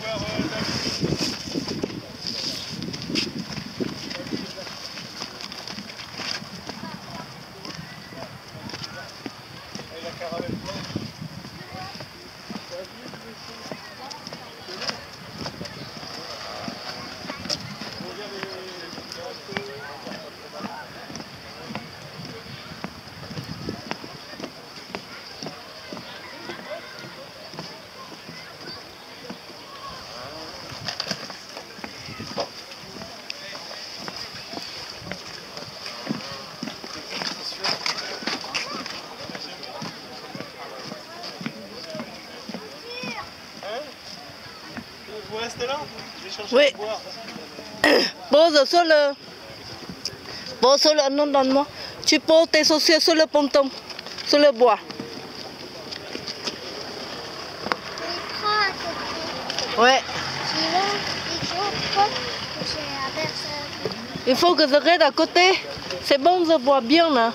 well, uh, well, well. Vous restez là Je vais chercher Oui. boire. Pose sur le... Pose sur le... Non, donne-moi. Tu poses tes chaussures sur le ponton, sur le bois. Ouais. Il faut que je reste à côté. C'est bon, je vois bien là.